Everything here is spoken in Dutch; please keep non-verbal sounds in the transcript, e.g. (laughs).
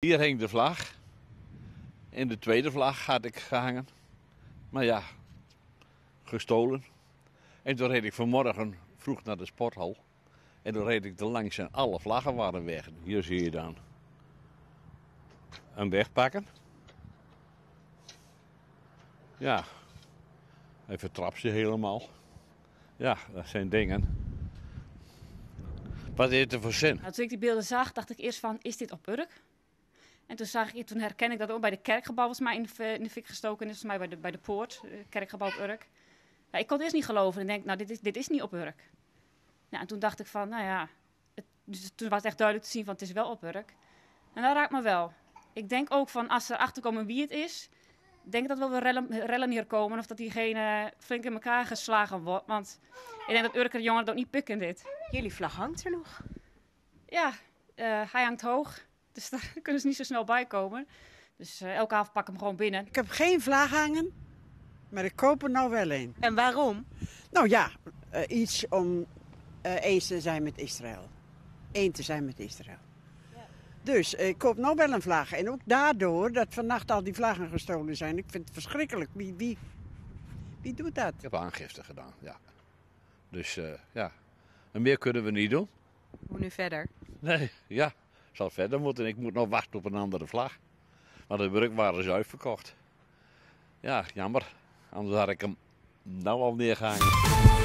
Hier hing de vlag. In de tweede vlag had ik gehangen. Maar ja, gestolen. En toen reed ik vanmorgen vroeg naar de sporthal. En toen reed ik er langs en alle vlaggen waren weg. Hier zie je dan een wegpakken. Ja, hij vertrapt ze helemaal. Ja, dat zijn dingen. Wat is er voor zin? Nou, toen ik die beelden zag, dacht ik eerst van, is dit op Urk? En toen, zag ik, toen herken ik dat ook bij de kerkgebouw was mij in de, in de fik gestoken. En is mij bij de, bij de poort, eh, kerkgebouw op Urk. Ik kon het eerst niet geloven en denk, nou, dit is, dit is niet op Urk. Ja, en toen dacht ik van, nou ja, het, dus toen was het echt duidelijk te zien van, het is wel op Urk. En dat raakt me wel. Ik denk ook van, als ze erachter komen wie het is, denk ik dat wel weer rellen, rellen hier komen. Of dat diegene flink in elkaar geslagen wordt. Want ik denk dat Urker jongeren het ook niet pikken dit. Jullie vlag hangt er nog. Ja, eh, hij hangt hoog. Dus daar (laughs) kunnen ze niet zo snel bij komen. Dus eh, elke avond pak ik hem gewoon binnen. Ik heb geen vlag hangen, maar ik koop er nou wel een. En waarom? Nou ja, eh, iets om eh, eens te zijn met Israël. Eén te zijn met Israël. Dus eh, ik koop nou wel een vlag. En ook daardoor dat vannacht al die vlaggen gestolen zijn. Ik vind het verschrikkelijk. Wie, wie, wie doet dat? Ik heb aangifte gedaan, ja. Dus eh, ja, en meer kunnen we niet doen. Hoe nu verder? Nee, ja, zal verder moeten. Ik moet nog wachten op een andere vlag. Maar de brug waren ze uitverkocht. Ja, jammer. Anders had ik hem nou al neergehangen.